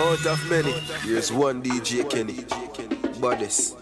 Out of many, here's one DJ Kenny. Bodies.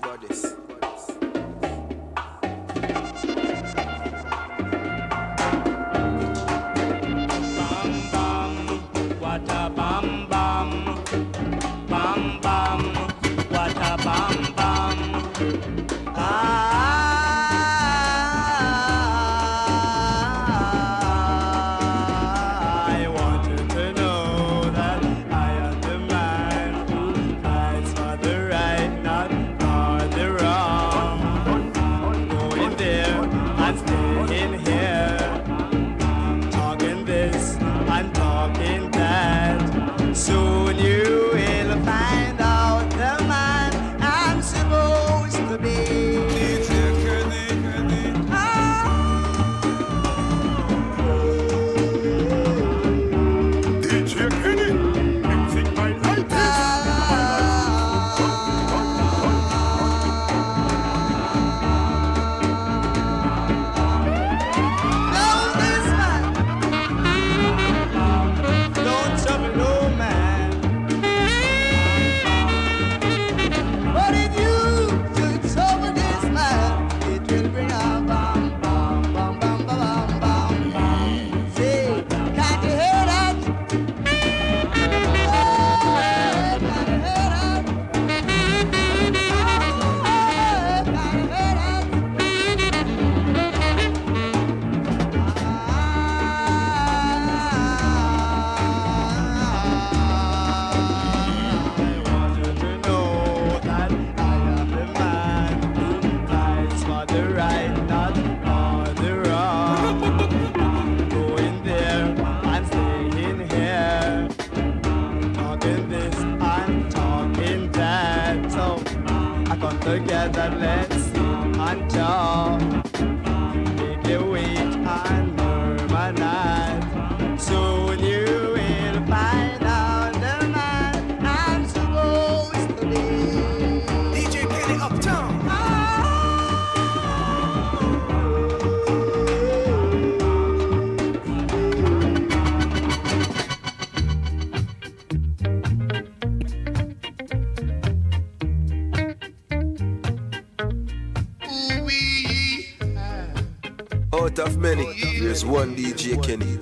of many. There's one DJ Kenny.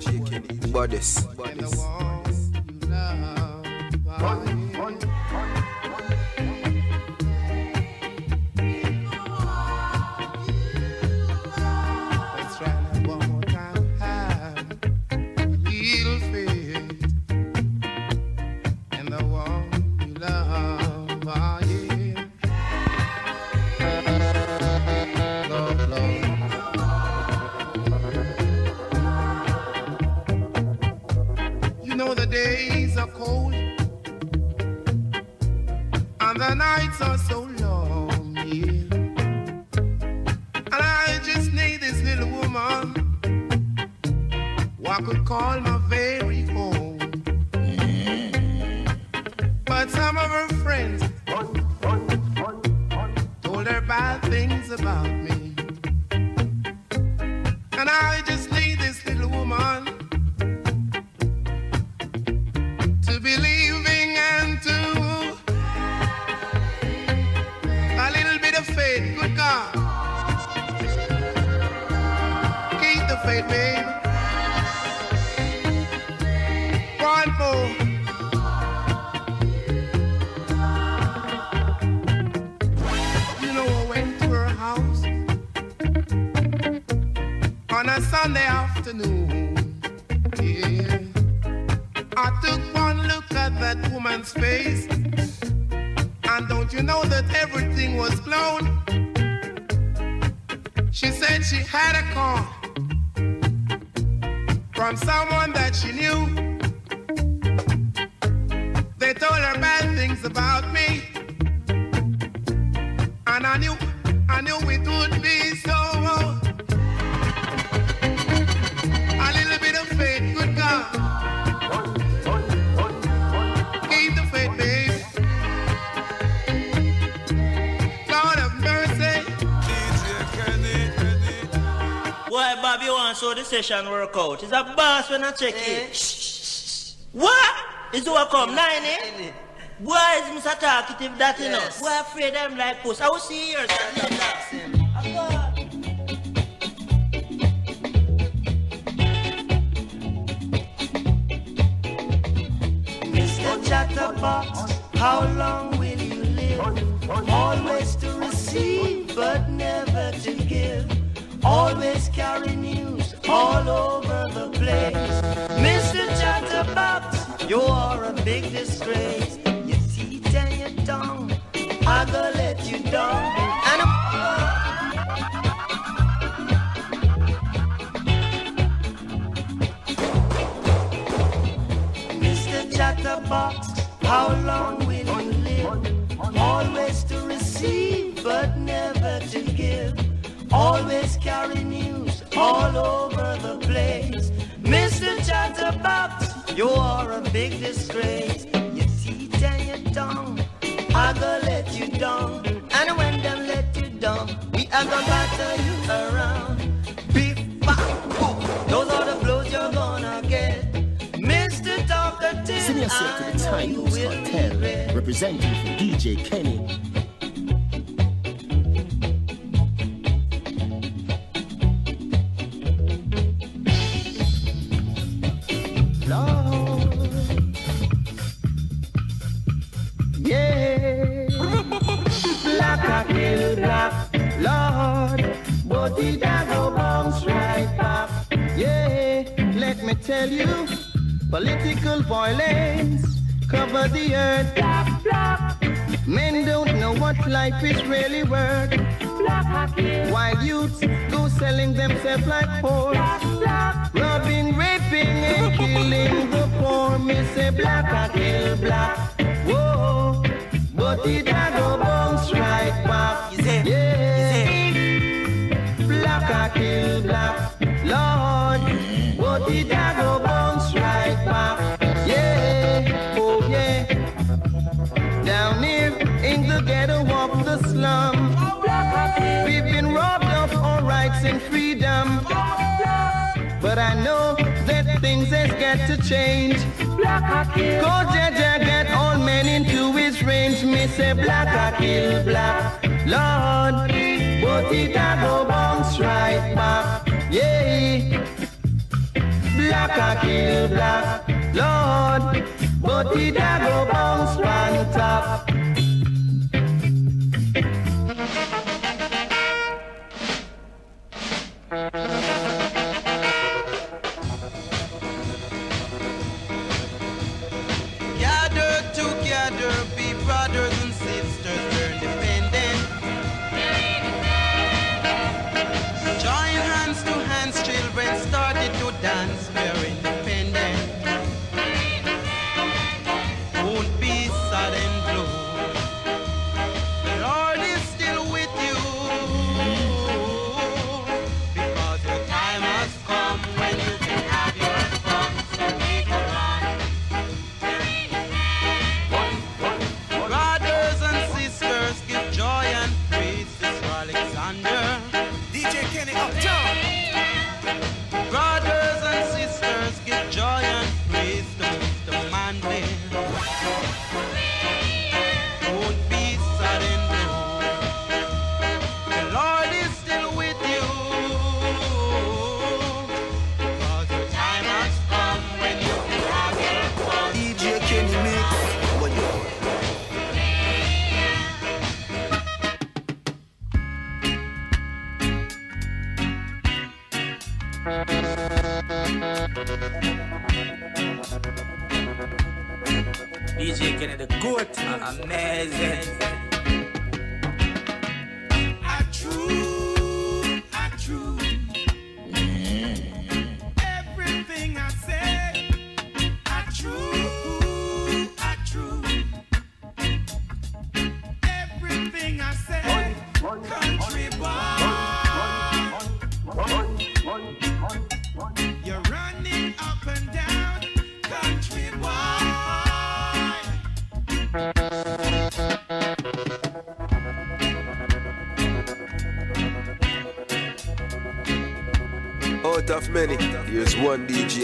Bodies. Bodies. session workout. It's a boss when I check eh? it. Shh, shh, shh. What? Is what come? Nine, eh? Why is Mr. Talkative that yes. enough? Boy, afraid them like puss. I will see yours. Mr. Chatterbox, how long will you live? Always to receive, but never to give. Always carry news all over the place. Mr. Chatterbox, you are a big disgrace. Your teeth and your tongue, I gonna let you down. And Mr. Chatterbox, how long will you live? Always to receive, but never to give. Always carry news all over the place. Mr. Chatterbox, you are a big disgrace. Your teeth and your tongue, I gonna let you down. And when them let you down, we are gonna batter you around. Beef, bop. Those are the blows you're gonna get. Mr. Talkative, Senior I the know you will Cartel, representing for DJ Kenny. The go bounce right back. Yeah. Let me tell you, political violence cover the earth. Black, black. Men don't know what life is really worth. While youths go selling themselves like whores. Robbing, raping, and killing the poor. Me say black, I kill black. Whoa, but it a go got to change. Cause Jah Jah get all men into his range. Me say black kill black. Lord, but it a go bounce right back. Yeah. Black kill black. Lord, but it a go bounce on top. Gather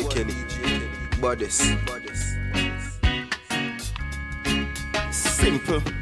DJ. Bodies. simple.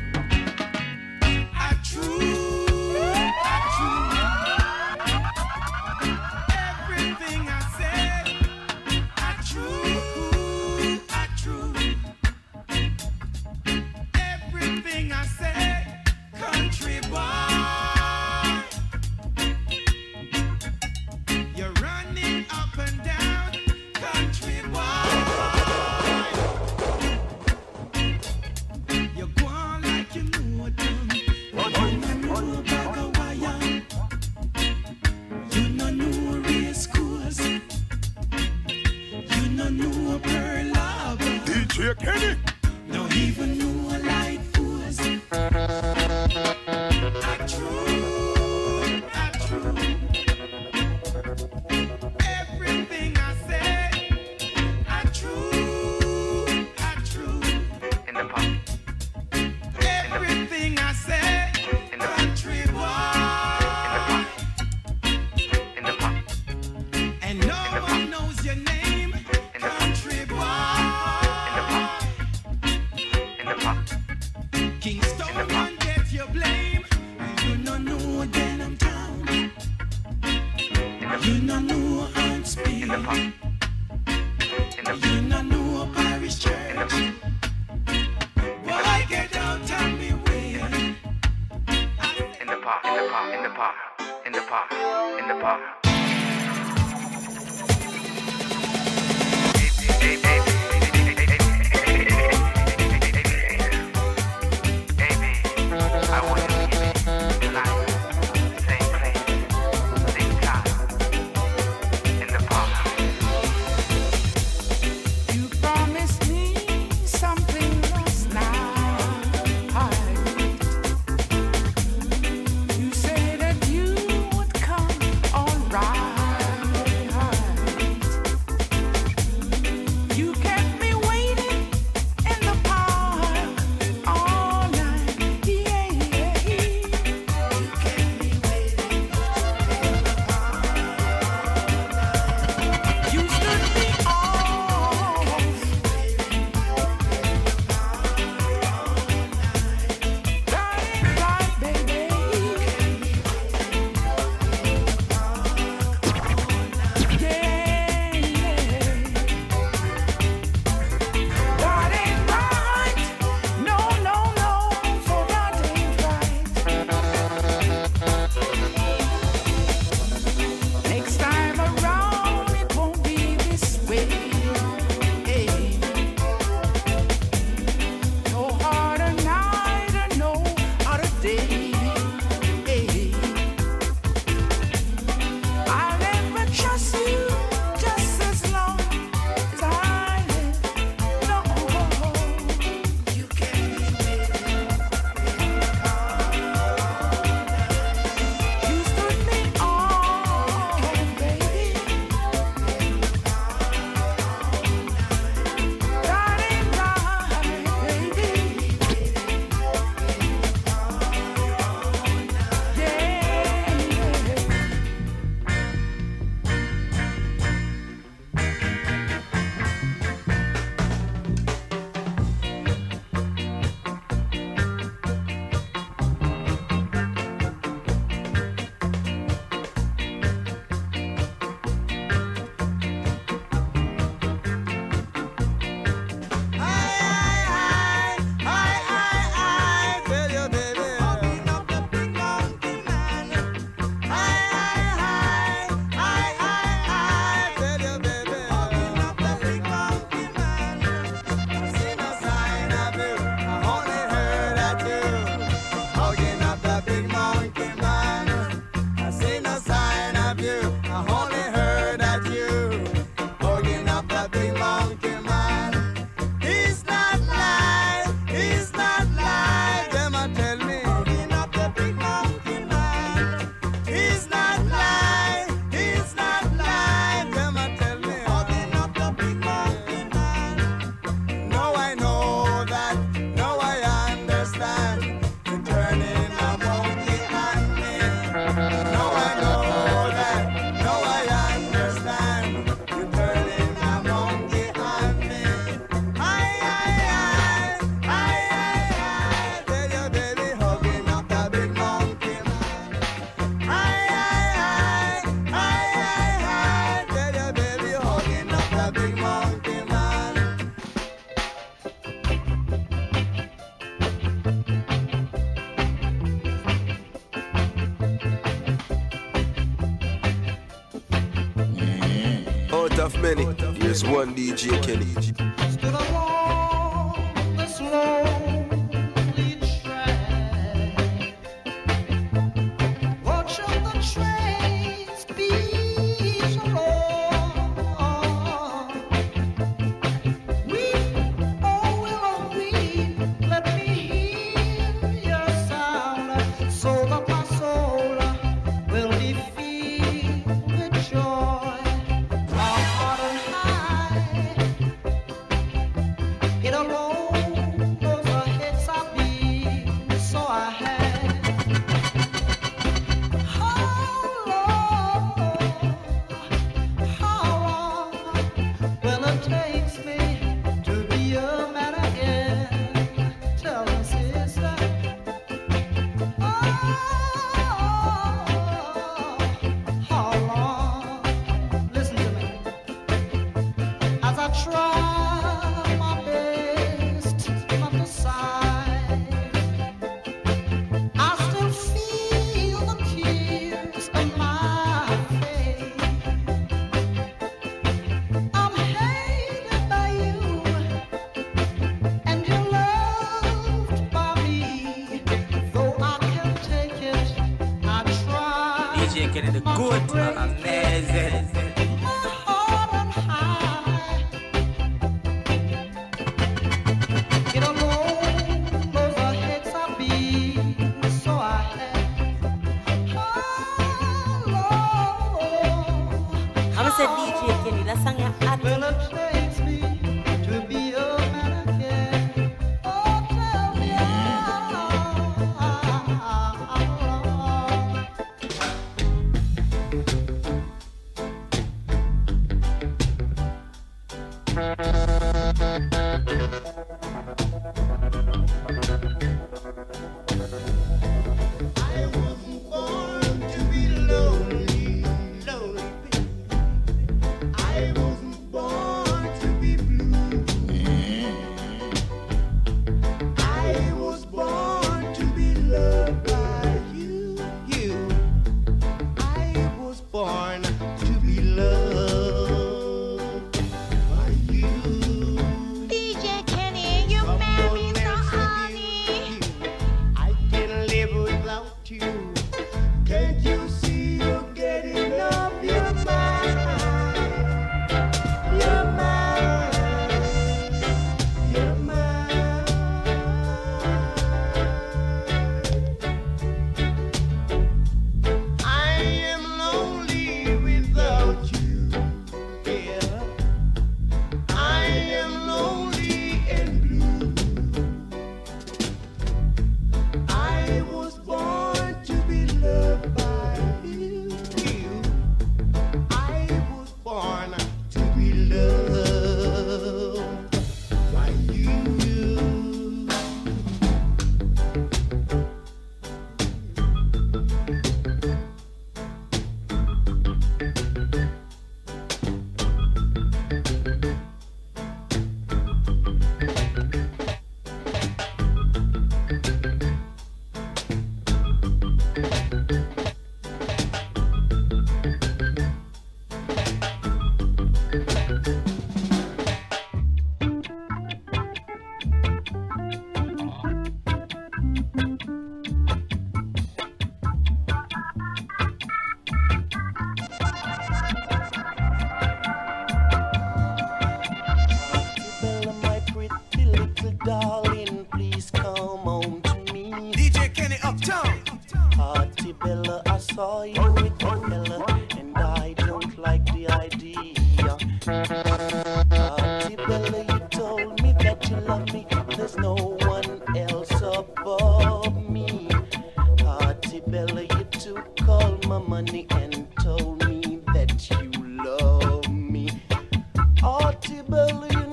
one DJ Kenny.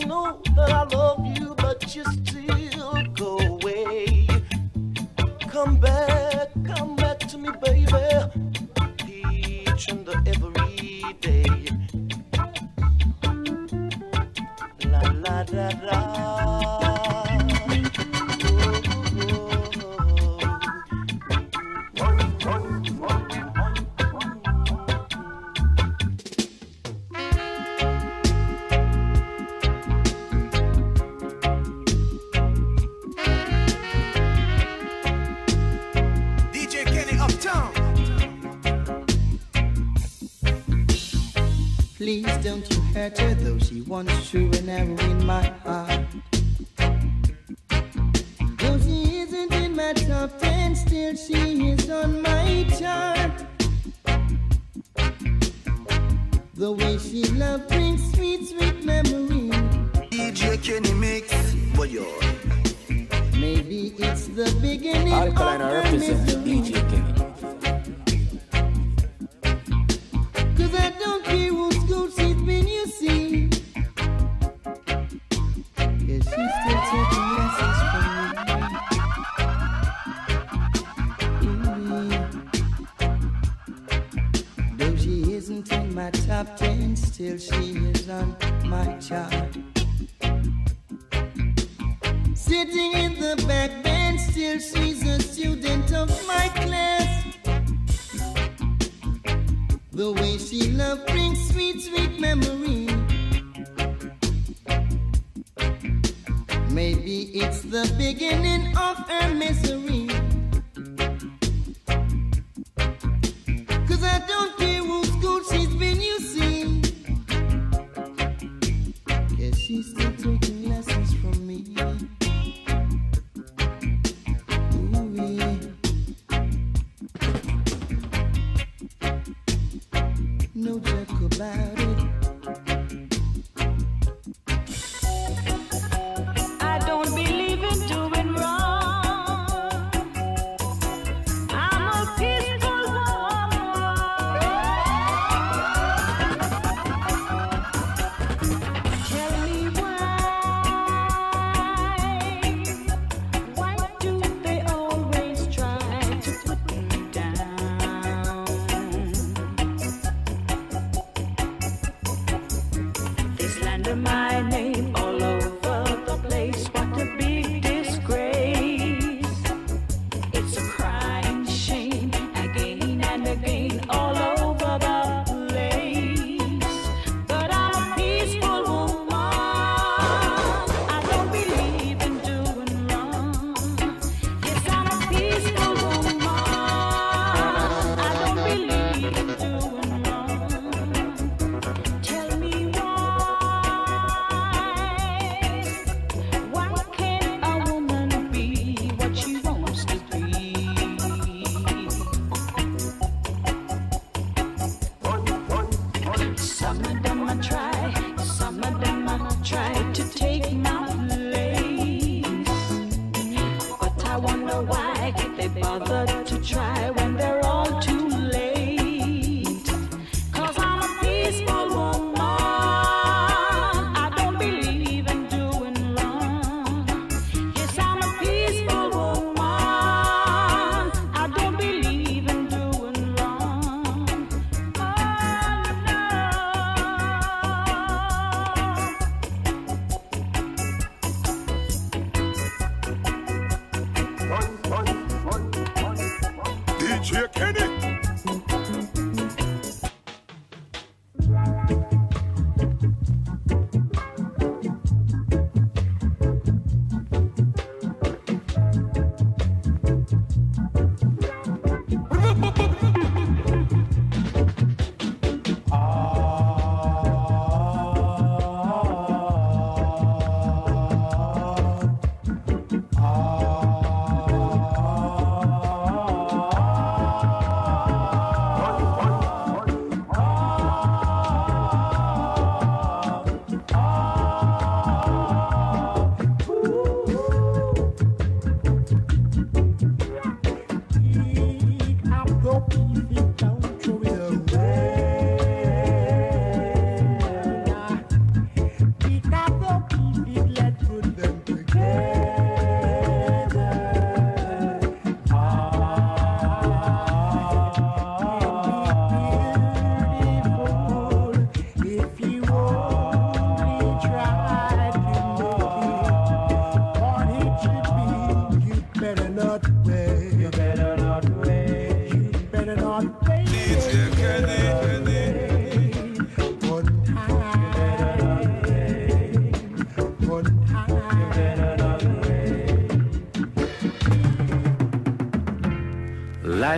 know that I love you, but you still.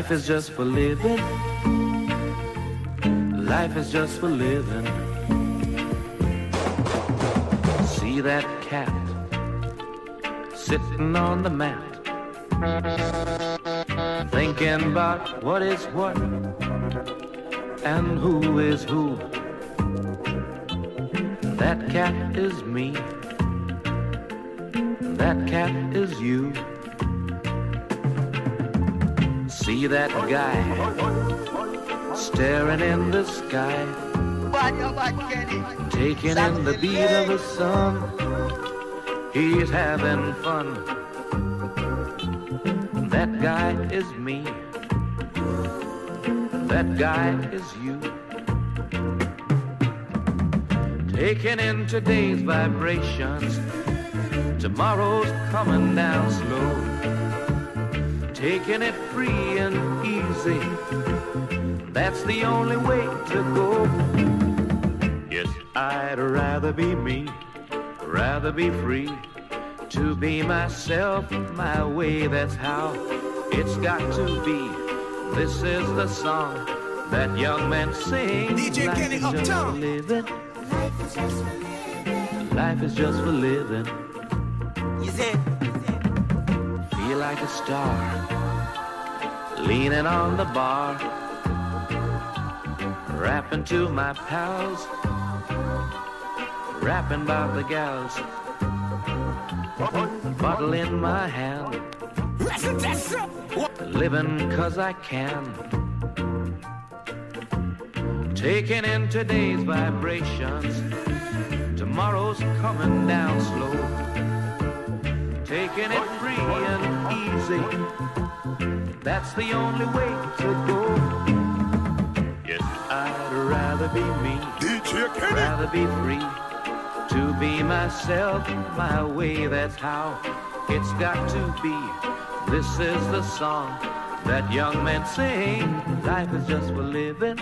Life is just for living. Life is just for living. See that cat sitting on the mat, thinking about what is what and who is who. That cat is me. Guy staring in the sky, taking in the beat of the sun. He's having fun. That guy is me. That guy is you. Taking in today's vibrations. Tomorrow's coming down slow. Taking it free and easy. That's the only way to go. Yes, I'd rather be me, rather be free. To be myself, my way, that's how it's got to be. This is the song that young men sing. DJ Life Kenny is just for Uptown. living. Life is just for living. You see? Feel like a star, leaning on the bar, rapping to my pals, rapping about the gals, bottle in my hand, living cause I can. Taking in today's vibrations, tomorrow's coming down slow. Taking it free and easy. That's the only way to go. Yes, I'd rather be me. Rather be free. To be myself, my way, that's how it's got to be. This is the song that young men sing. Life is just for living.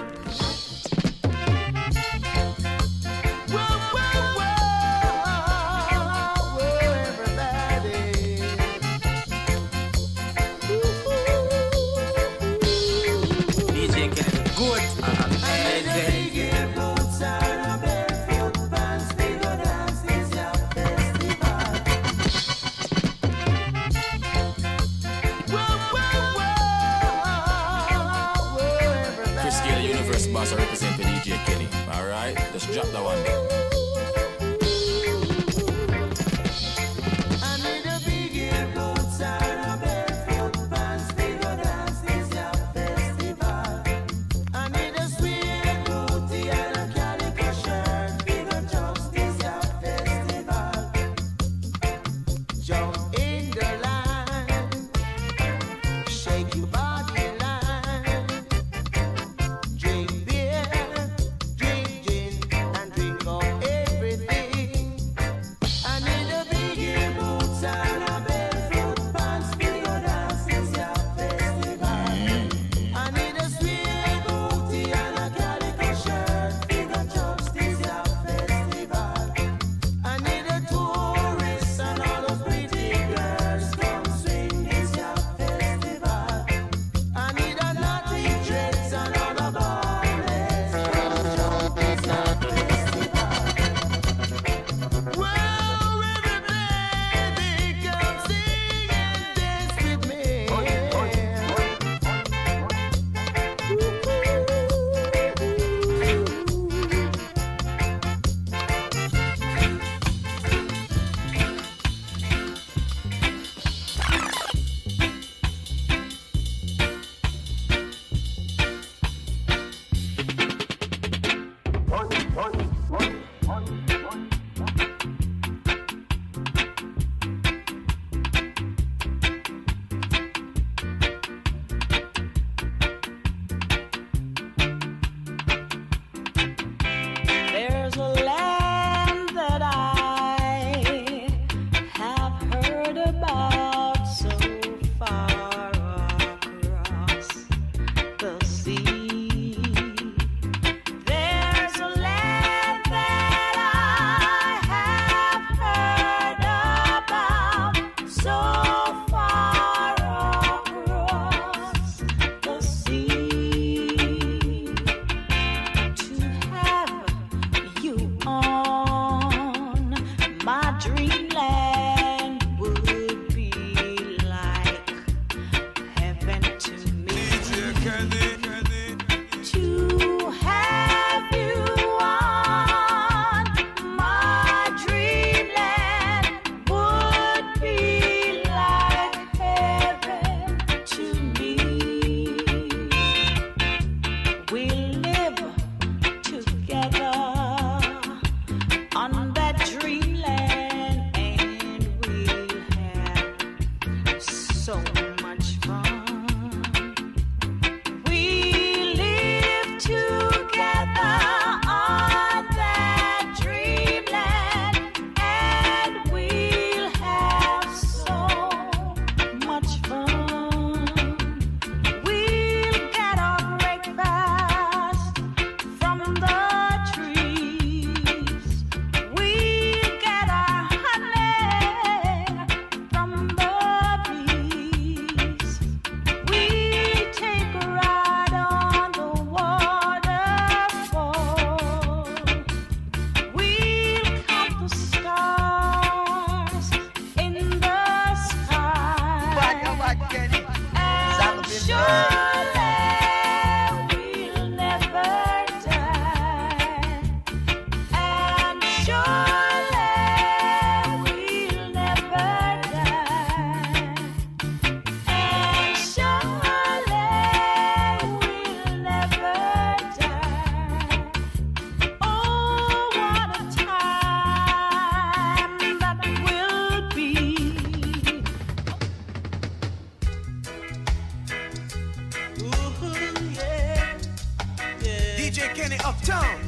DJ Kenny Uptown.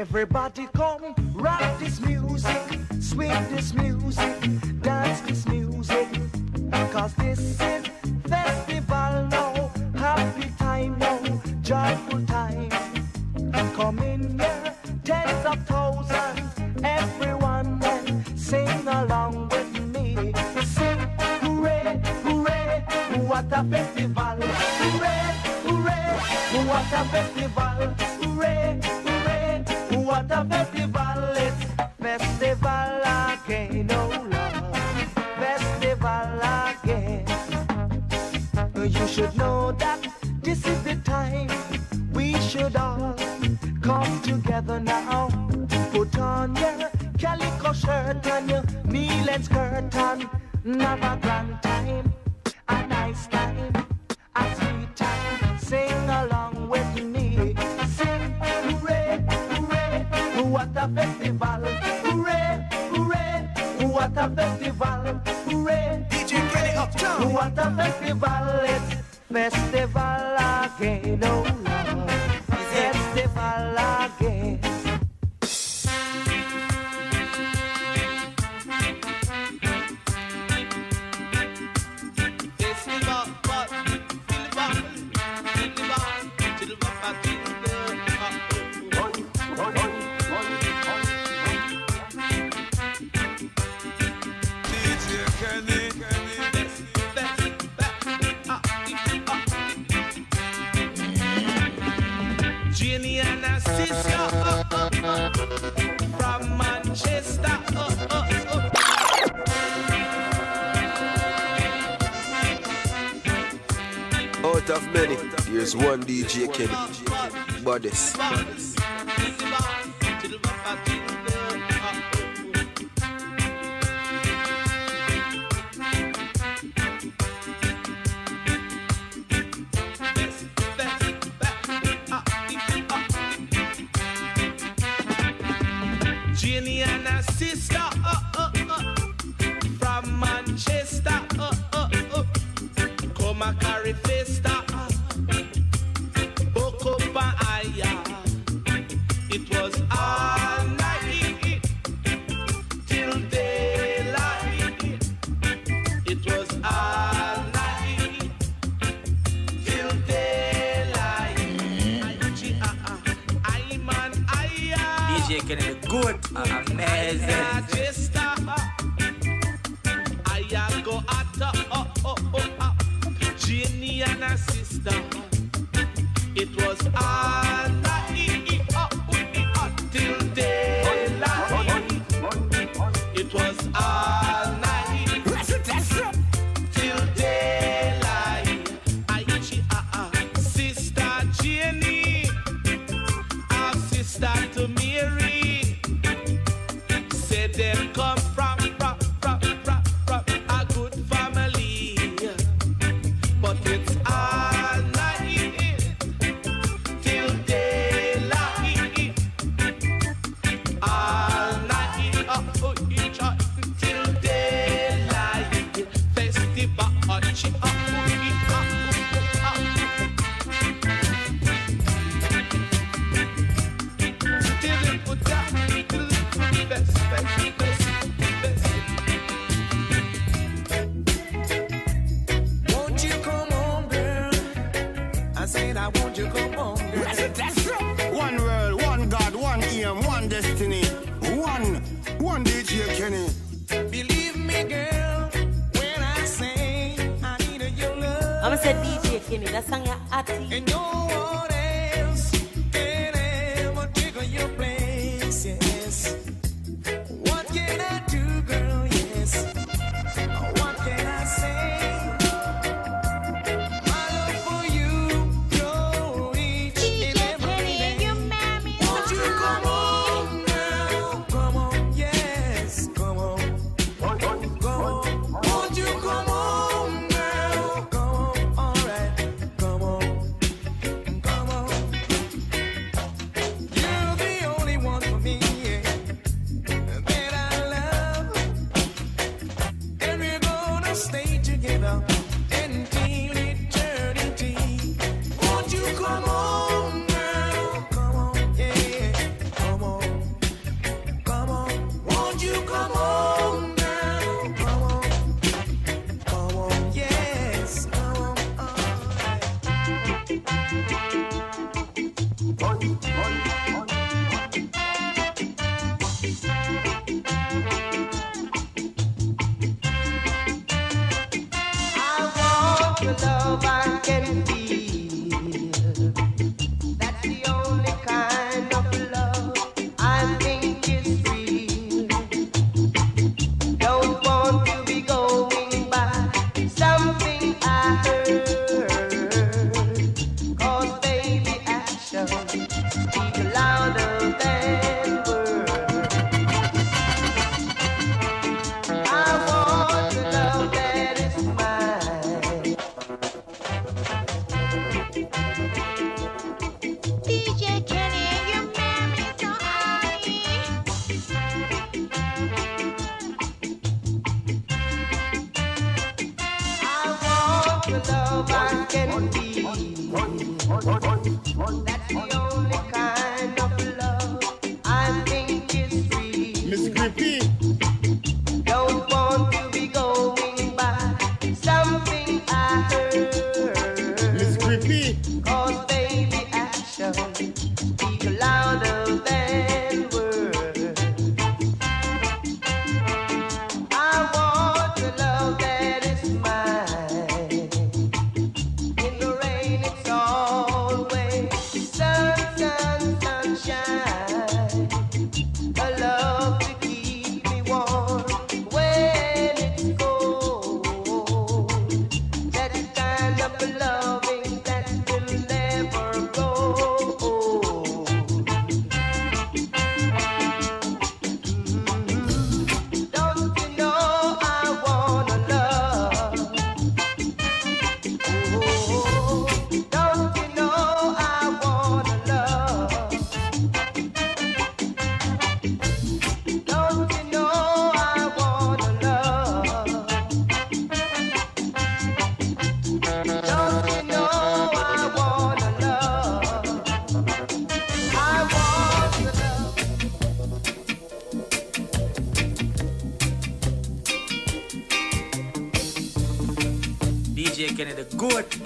Everybody come, rock this music, swing this music. on your calico shirt and your knee-length skirt and have a grand time, a nice time, a sweet time. Sing along with me, sing hooray, hooray, what a festival! Hooray, hooray, what a festival! Hooray, DJ Credit Uptown, what a festival! goddess. good.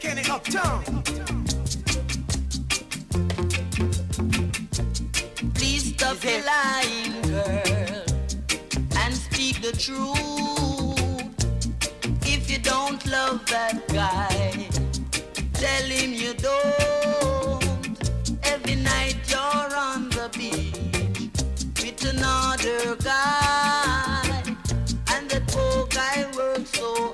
Kenny Uptown. Please stop the lying, girl, and speak the truth. If you don't love that guy, tell him you don't. Every night you're on the beach with another guy, and that poor guy works so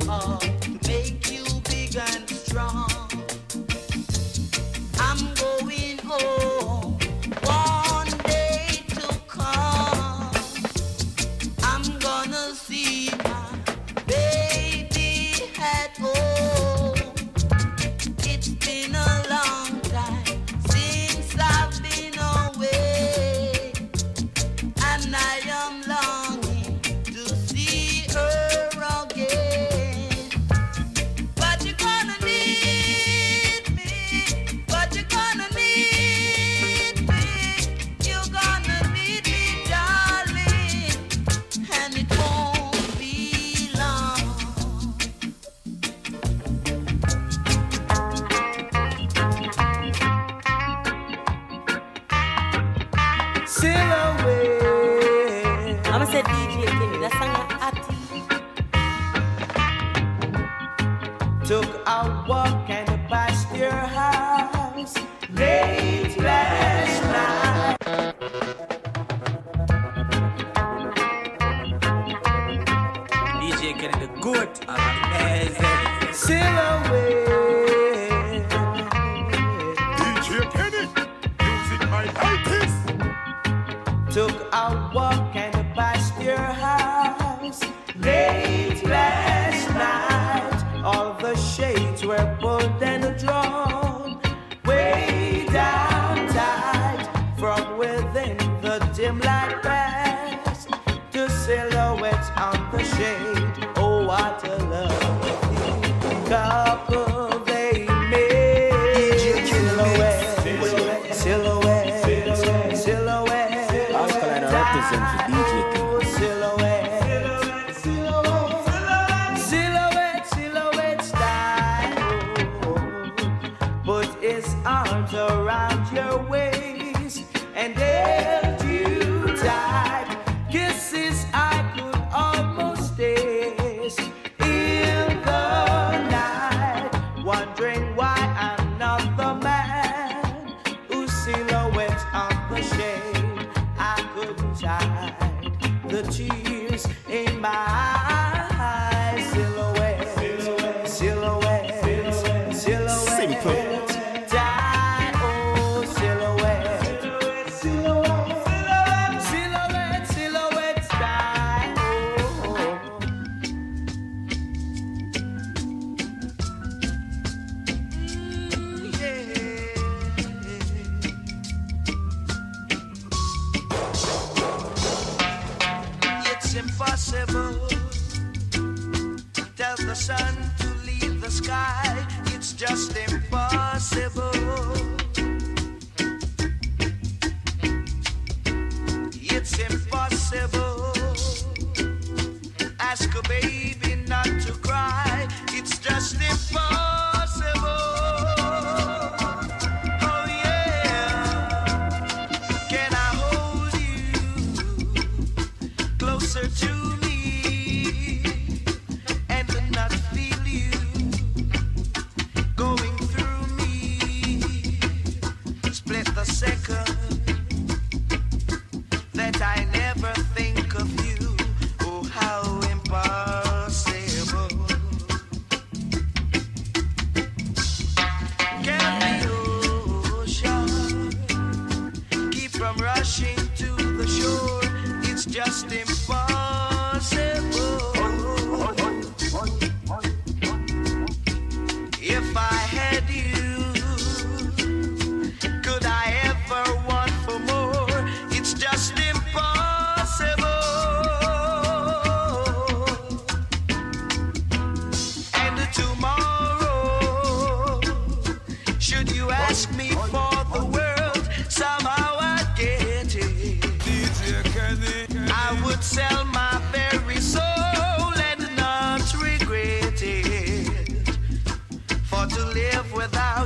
away.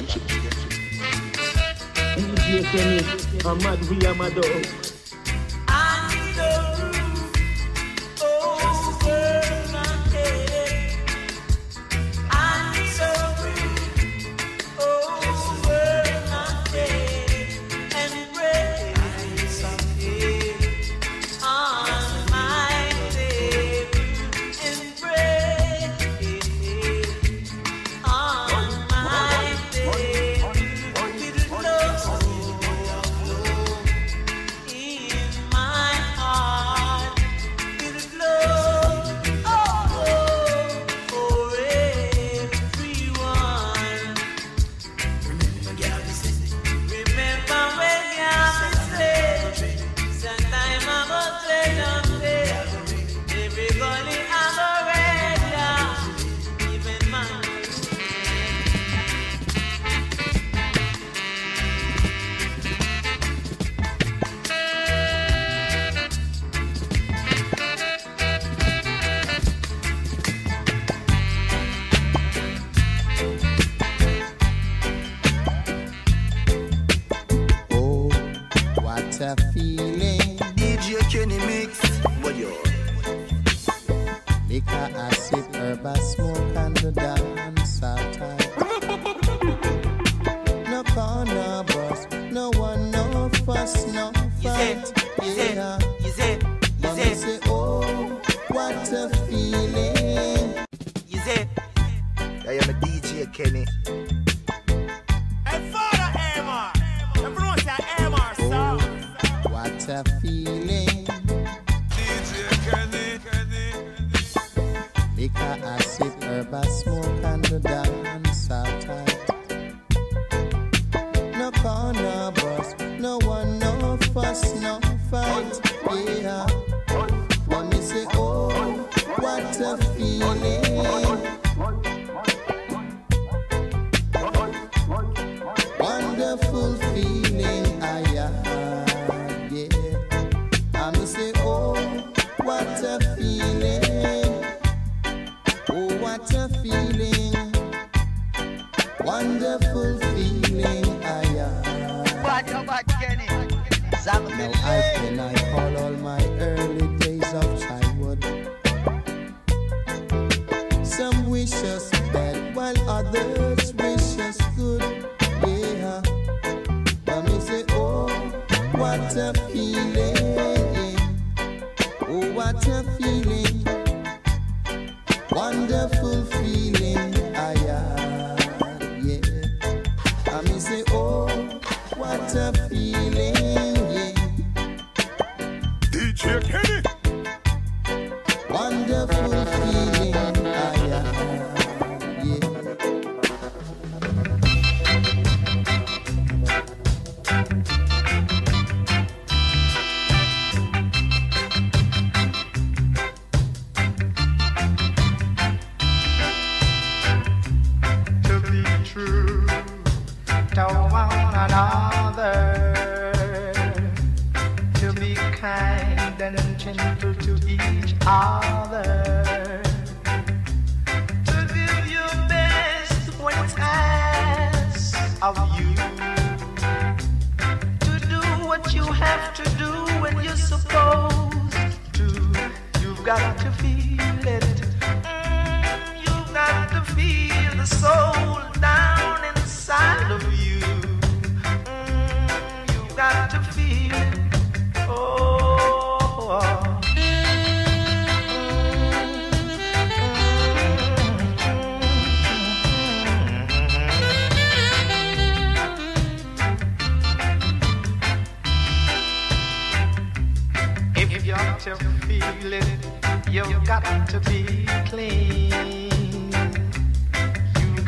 championship. DJ Kenny, I'm mad, we are mad, oh.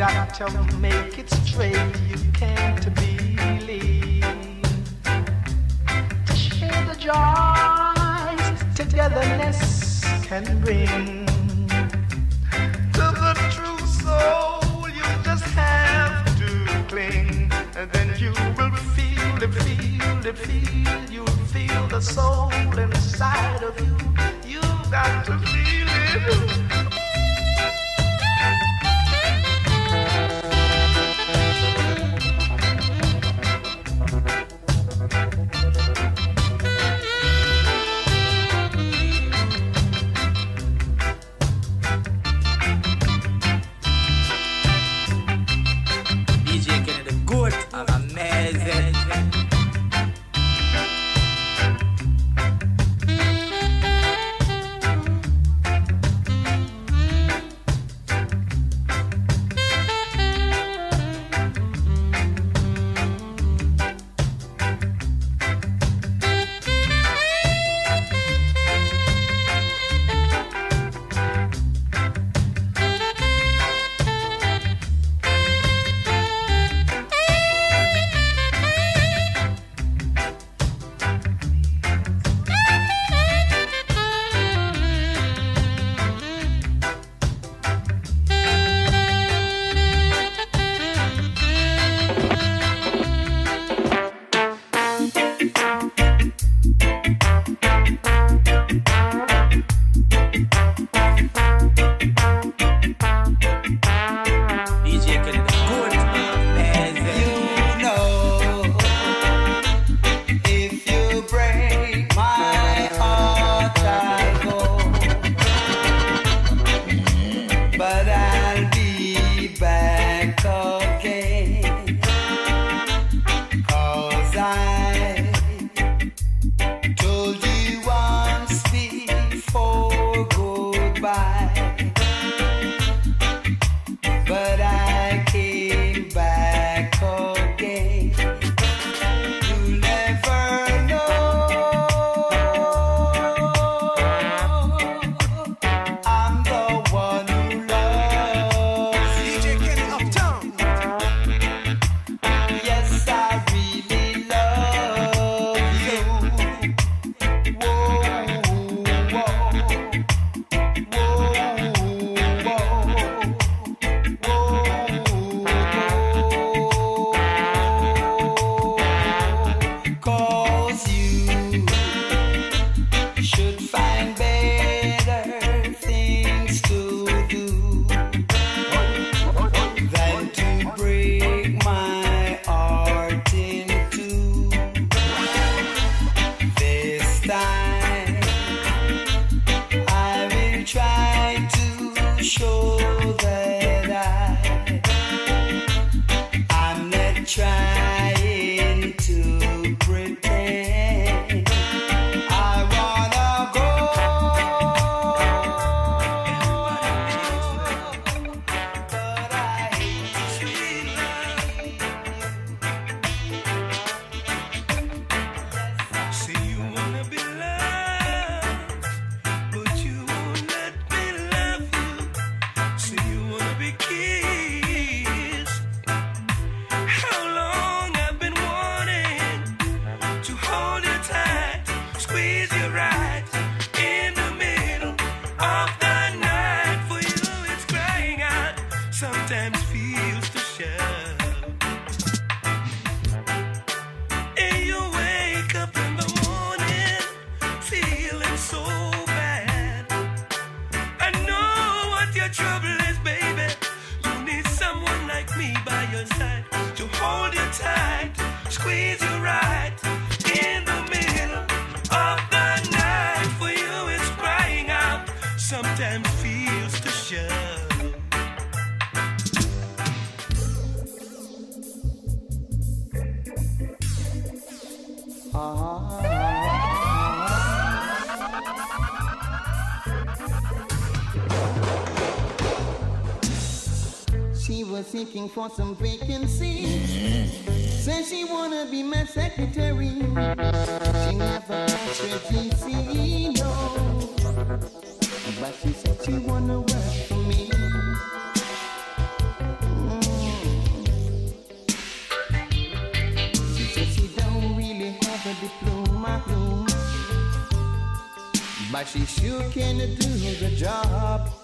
got to make it straight. You can't believe. To share the joys togetherness can bring. To the true soul, you just have to cling. And then you will feel it, feel it, feel. You'll feel the soul inside of you. You've got to feel it. seeking for some vacancy. Mm-hmm. Says she wanna be my secretary. She never passed her GC, no. But she said she wanna work for me. Mm. She said she don't really have a diploma. But she sure can do the job.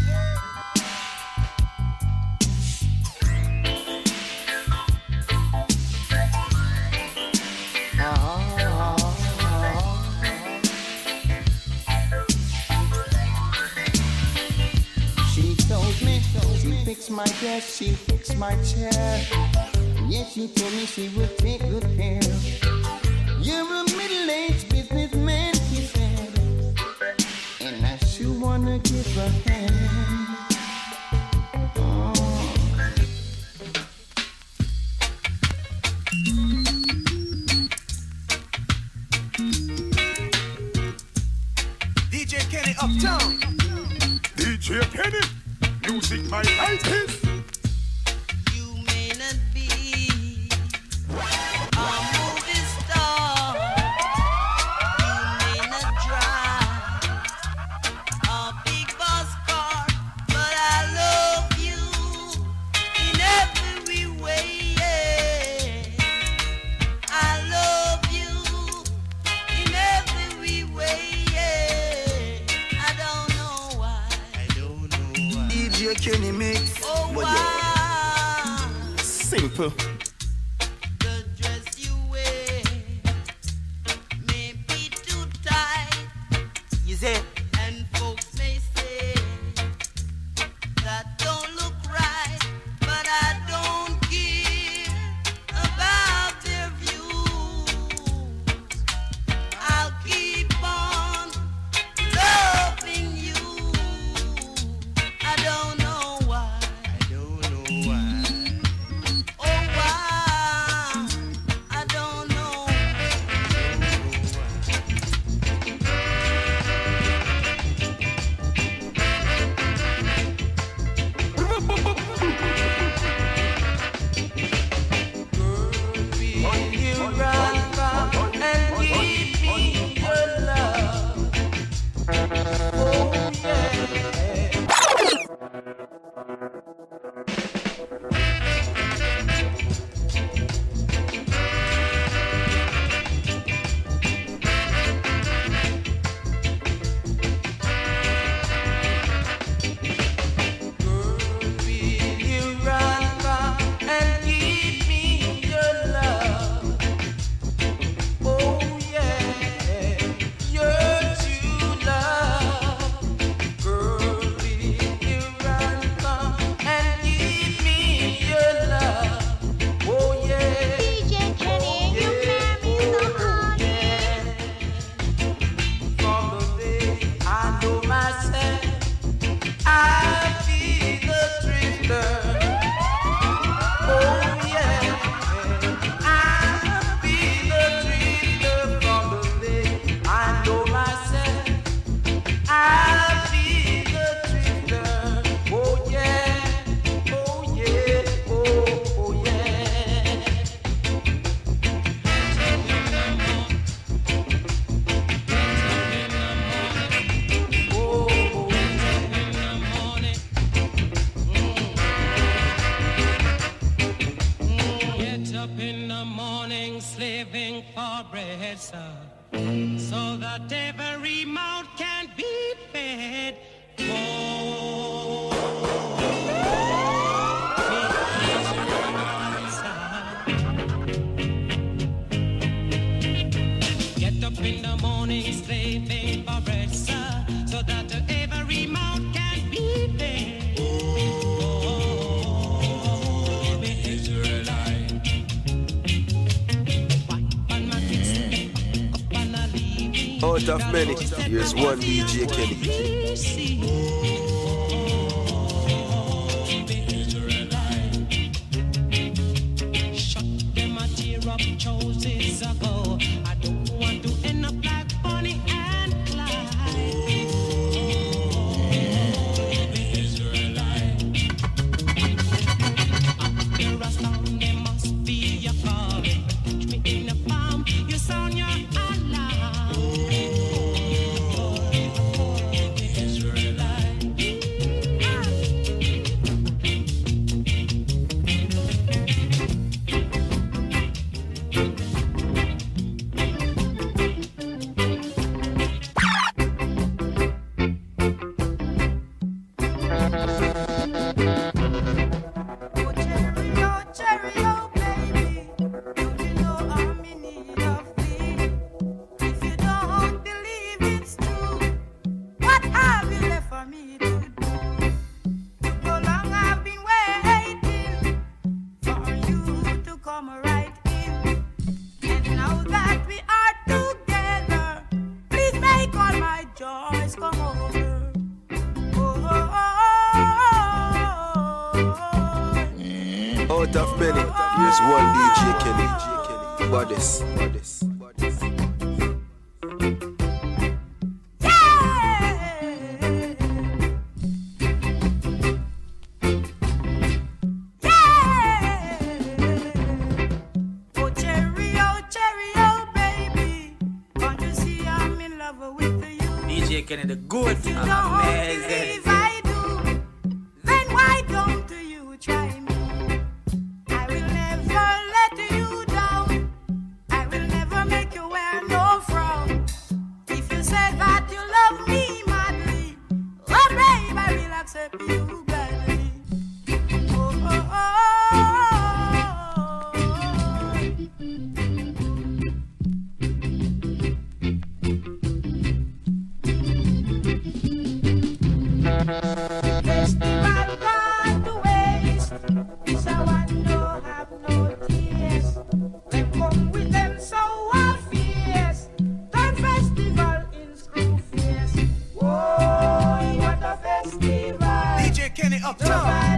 night she fixed my chair. Yes, she told me she would take good care. You're a middle-aged businessman, she said, and I sure wanna give a hand. fuerza stuff many. Here's one DJ Kenny. DJ Kenny up top.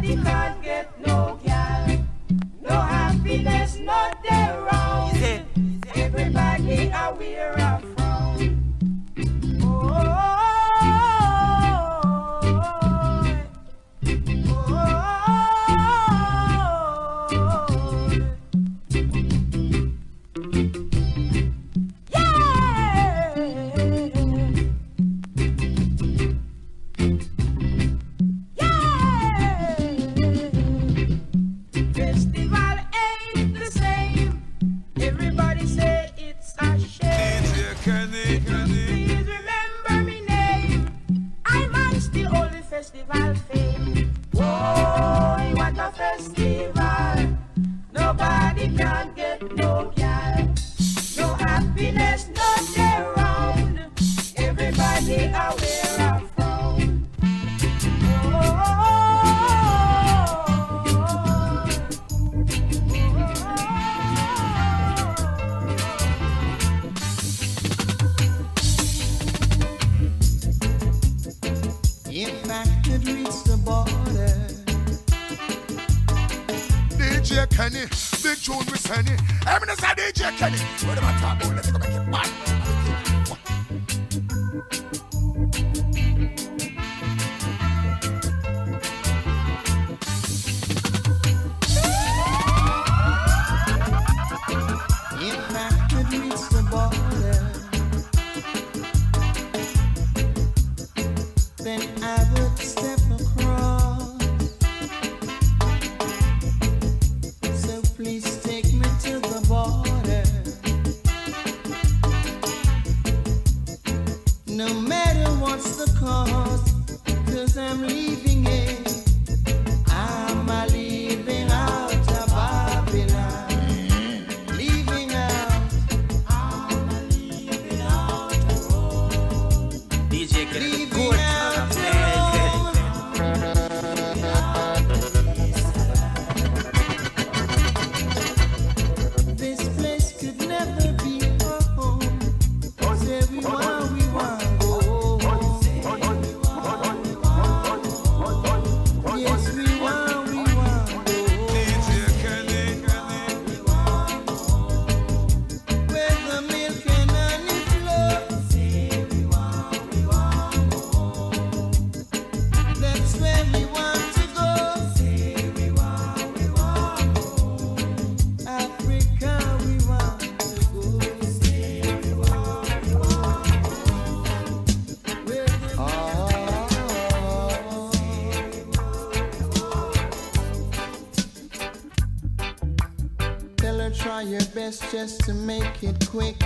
just to make it quick.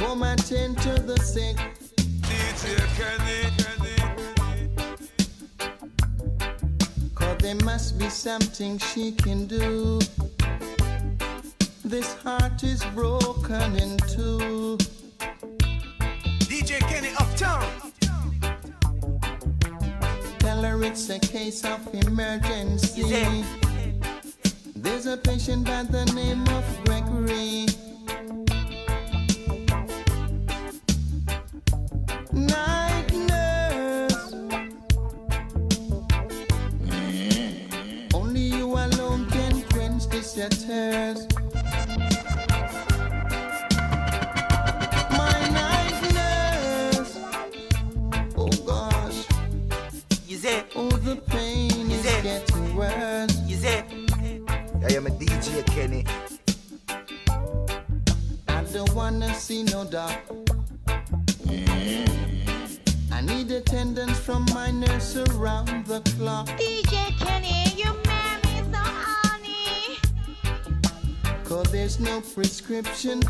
Home my tin to the sick. DJ Kenny. Cause there must be something she can do. This heart is broken in two. DJ Kenny uptown. Tell her it's a case of emergency. description.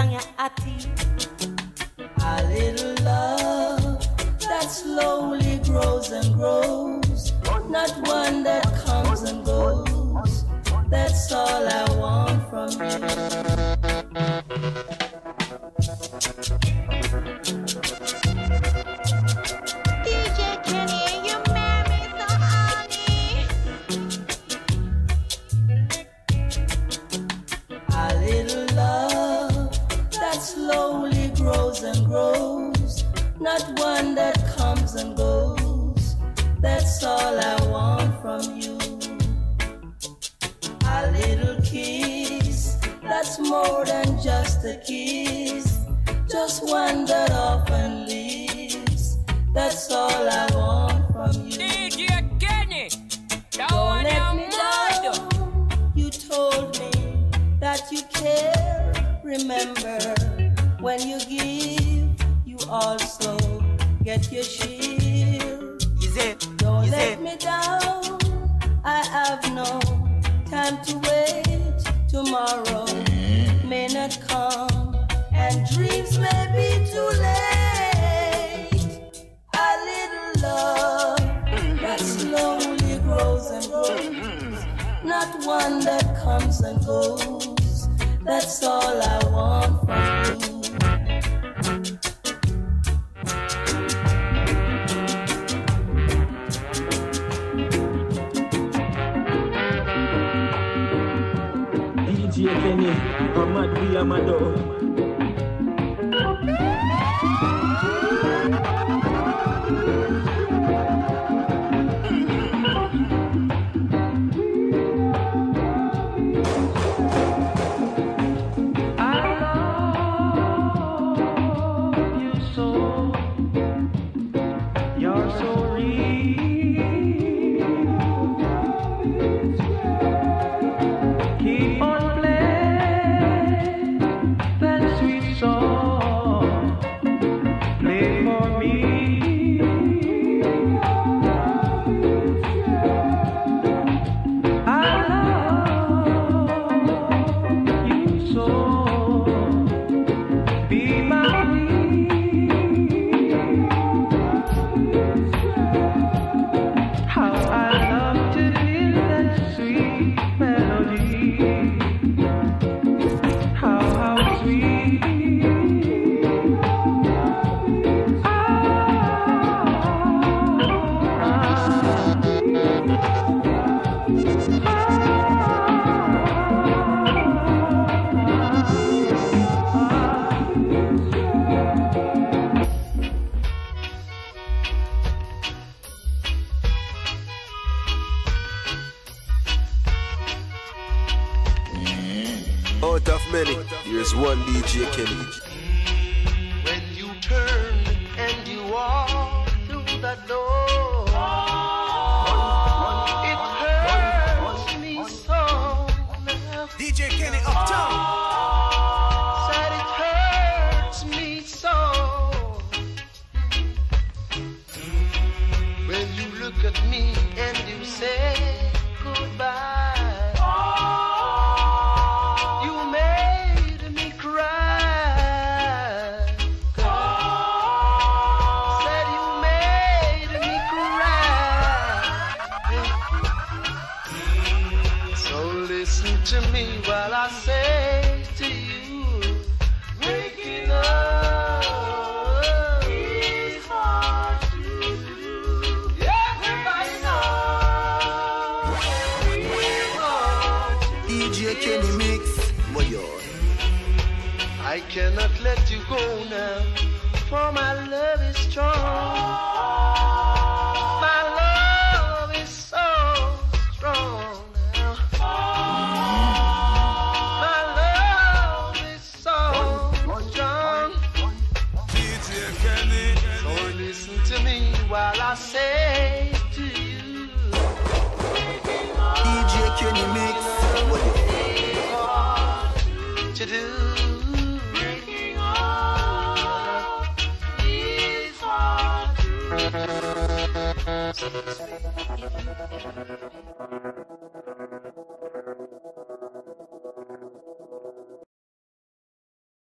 sang yang hati